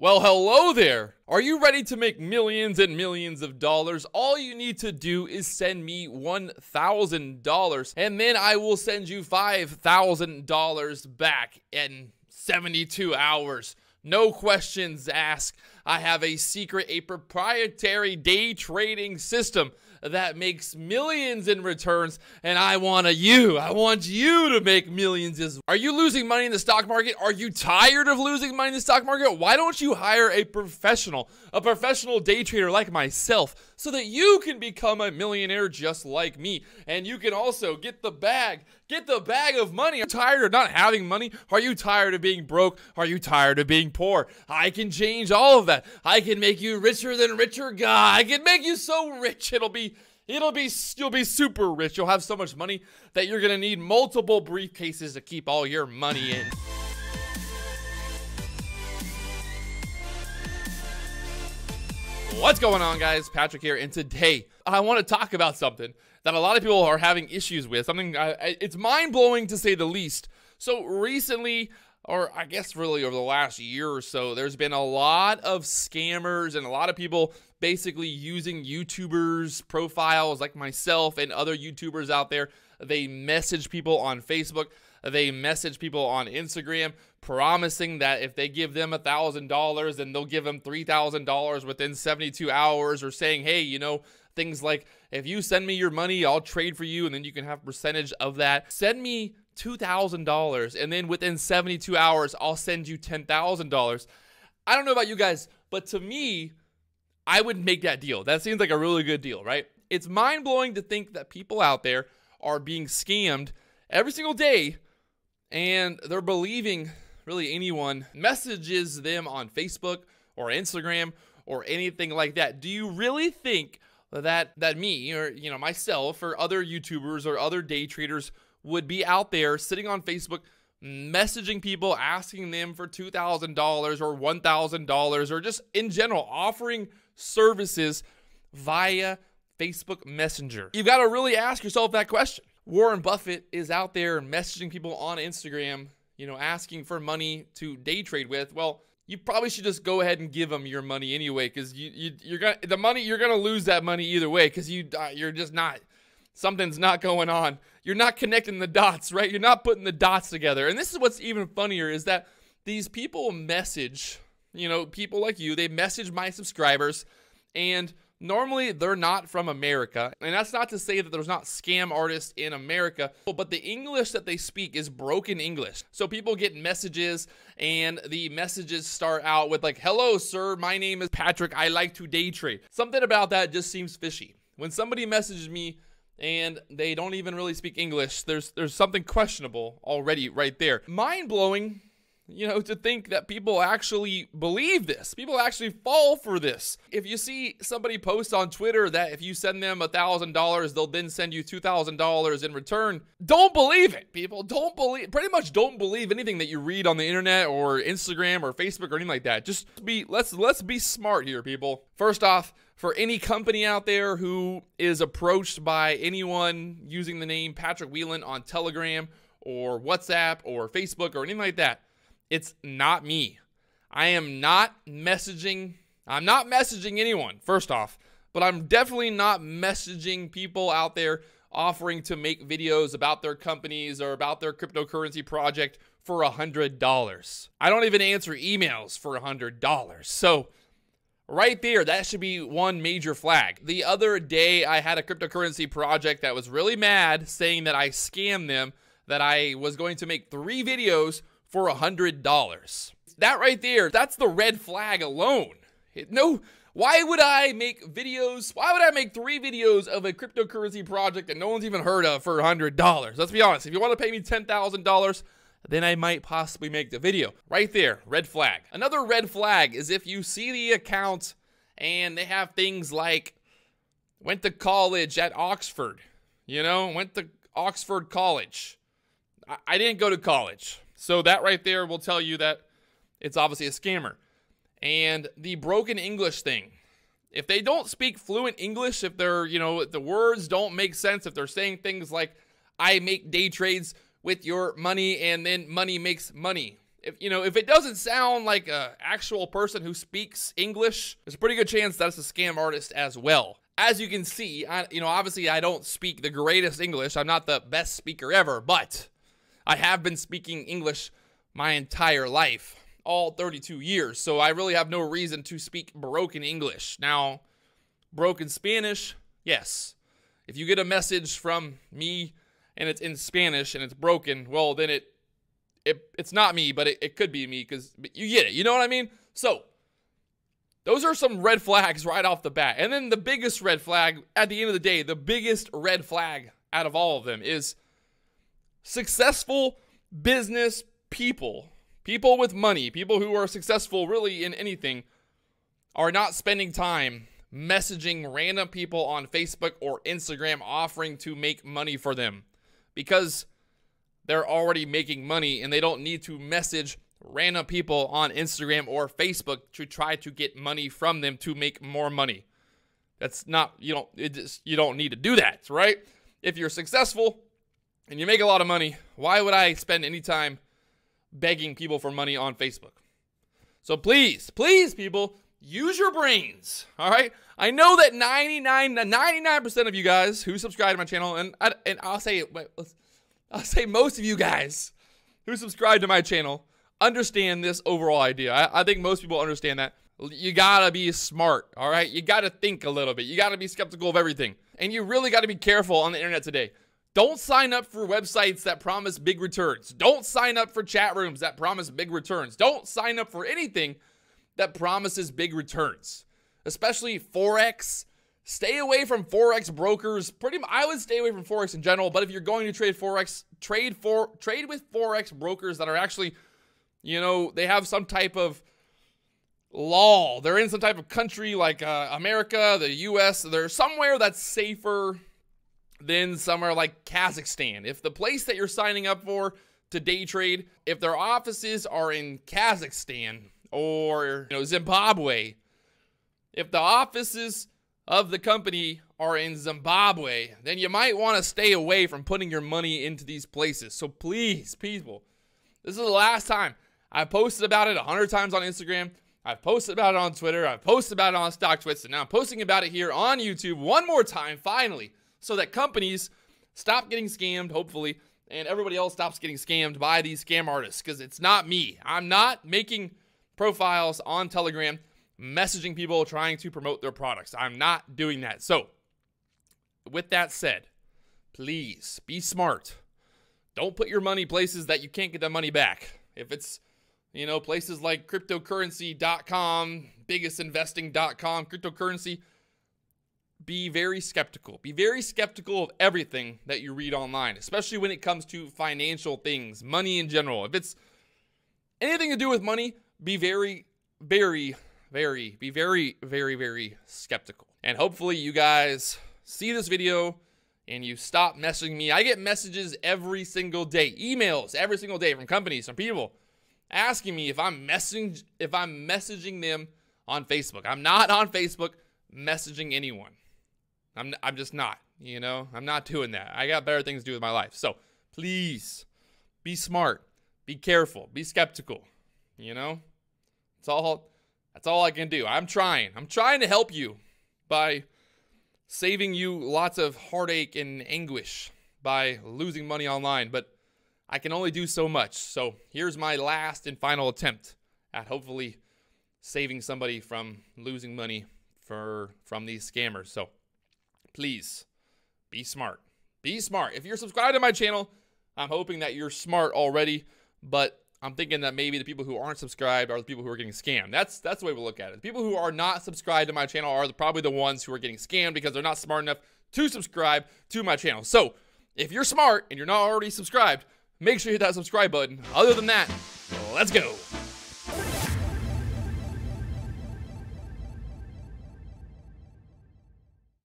Well, hello there. Are you ready to make millions and millions of dollars? All you need to do is send me $1,000 and then I will send you $5,000 back in 72 hours. No questions asked. I have a secret, a proprietary day trading system that makes millions in returns, and I want a you. I want you to make millions. As well. are you losing money in the stock market? Are you tired of losing money in the stock market? Why don't you hire a professional, a professional day trader like myself, so that you can become a millionaire just like me, and you can also get the bag, get the bag of money. Are you tired of not having money? Are you tired of being broke? Are you tired of being poor? I can change all of that. I can make you richer than richer guy. I can make you so rich it'll be It'll be you'll be super rich. You'll have so much money that you're going to need multiple briefcases to keep all your money in. What's going on, guys? Patrick here, and today I want to talk about something that a lot of people are having issues with. Something it's mind blowing to say the least. So recently, or I guess really over the last year or so, there's been a lot of scammers and a lot of people basically using YouTubers' profiles like myself and other YouTubers out there. They message people on Facebook, they message people on Instagram, promising that if they give them a $1,000, then they'll give them $3,000 within 72 hours, or saying, hey, you know, things like, if you send me your money, I'll trade for you, and then you can have percentage of that. Send me $2,000, and then within 72 hours, I'll send you $10,000. I don't know about you guys, but to me, I would make that deal. That seems like a really good deal, right? It's mind blowing to think that people out there are being scammed every single day and they're believing really anyone messages them on Facebook or Instagram or anything like that. Do you really think that that me or you know myself or other YouTubers or other day traders would be out there sitting on Facebook messaging people asking them for $2,000 or $1,000 or just in general offering services via Facebook Messenger? You've got to really ask yourself that question. Warren Buffett is out there messaging people on Instagram, you know, asking for money to day trade with. Well, you probably should just go ahead and give them your money anyway, because you, you you're gonna the money you're gonna lose that money either way, because you uh, you're just not something's not going on. You're not connecting the dots, right? You're not putting the dots together. And this is what's even funnier is that these people message, you know, people like you, they message my subscribers and normally they're not from America. And that's not to say that there's not scam artists in America, but the English that they speak is broken English. So people get messages and the messages start out with like, "Hello sir, my name is Patrick. I like to day trade." Something about that just seems fishy. When somebody messages me and they don't even really speak English. There's there's something questionable already right there. Mind blowing, you know, to think that people actually believe this. People actually fall for this. If you see somebody post on Twitter that if you send them a thousand dollars, they'll then send you two thousand dollars in return, don't believe it, people. Don't believe pretty much don't believe anything that you read on the internet or Instagram or Facebook or anything like that. Just be let's let's be smart here, people. First off, for any company out there who is approached by anyone using the name Patrick Wieland on Telegram or WhatsApp or Facebook or anything like that, it's not me. I am not messaging. I'm not messaging anyone, first off, but I'm definitely not messaging people out there offering to make videos about their companies or about their cryptocurrency project for a $100. I don't even answer emails for a $100. So, Right there, that should be one major flag. The other day, I had a cryptocurrency project that was really mad saying that I scammed them, that I was going to make three videos for a $100. That right there, that's the red flag alone. no, why would I make videos? Why would I make three videos of a cryptocurrency project that no one's even heard of for a $100? Let's be honest. If you want to pay me $10,000, then I might possibly make the video. Right there, red flag. Another red flag is if you see the account and they have things like went to college at Oxford, you know, went to Oxford College. I, I didn't go to college. So that right there will tell you that it's obviously a scammer. And the broken English thing. If they don't speak fluent English, if they're, you know, the words don't make sense, if they're saying things like, I make day trades with your money and then money makes money. if you know if it doesn't sound like a actual person who speaks English, there's a pretty good chance that's a scam artist as well. As you can see, I, you know obviously I don't speak the greatest English. I'm not the best speaker ever, but I have been speaking English my entire life, all 32 years. So I really have no reason to speak broken English. Now, broken Spanish, yes. If you get a message from me and it's in Spanish and it's broken, well then it it, it's not me, but it, it could be me because you get it. You know what I mean? So, those are some red flags right off the bat. And then the biggest red flag, at the end of the day, the biggest red flag out of all of them is successful business people, people with money, people who are successful really in anything, are not spending time messaging random people on Facebook or Instagram offering to make money for them. Because they're already making money and they don't need to message random people on Instagram or Facebook to try to get money from them to make more money. That's not you don't it just you don't need to do that, right? If you're successful and you make a lot of money, why would I spend any time begging people for money on Facebook? So please, please people, use your brains, all right? I know that 99 99% of you guys who subscribe to my channel and I, and I'll say I'll say most of you guys who subscribe to my channel understand this overall idea. I, I think most people understand that. You gotta be smart, all right? You gotta think a little bit. You gotta be skeptical of everything. And you really gotta be careful on the internet today. Don't sign up for websites that promise big returns. Don't sign up for chat rooms that promise big returns. Don't sign up for anything that promises big returns, especially Forex Stay away from forex brokers. Pretty, much, I would stay away from forex in general. But if you're going to trade forex, trade for trade with forex brokers that are actually, you know, they have some type of law. They're in some type of country like uh, America, the U.S. They're somewhere that's safer than somewhere like Kazakhstan. If the place that you're signing up for to day trade, if their offices are in Kazakhstan or you know Zimbabwe, if the offices of the company are in Zimbabwe, then you might want to stay away from putting your money into these places. So please, people, this is the last time. I posted about it a hundred times on Instagram. I've posted about it on Twitter. I've posted about it on StockTwits, and now I'm posting about it here on YouTube one more time, finally, so that companies stop getting scammed, hopefully, and everybody else stops getting scammed by these scam artists. Because it's not me. I'm not making profiles on Telegram messaging people trying to promote their products. I'm not doing that. So, with that said, please be smart. Don't put your money places that you can't get the money back. If it's, you know, places like cryptocurrency.com, biggestinvesting.com, cryptocurrency, be very skeptical. Be very skeptical of everything that you read online, especially when it comes to financial things, money in general. If it's anything to do with money, be very, very very, be very, very, very skeptical. And hopefully you guys see this video and you stop messaging me. I get messages every single day, emails every single day from companies, from people asking me if I'm messaging if I'm messaging them on Facebook. I'm not on Facebook messaging anyone. I'm I'm just not, you know? I'm not doing that. I got better things to do with my life. So, please be smart, be careful, be skeptical, you know? It's all that's all I can do. I'm trying. I'm trying to help you by saving you lots of heartache and anguish by losing money online, but I can only do so much. So here's my last and final attempt at hopefully saving somebody from losing money for from these scammers. So please be smart. Be smart. If you're subscribed to my channel, I'm hoping that you're smart already, but I'm thinking that maybe the people who aren't subscribed are the people who are getting scammed. That's that's the way we look at it. The people who are not subscribed to my channel are the, probably the ones who are getting scammed because they're not smart enough to subscribe to my channel. So, if you're smart and you're not already subscribed, make sure you hit that subscribe button. Other than that, let's go.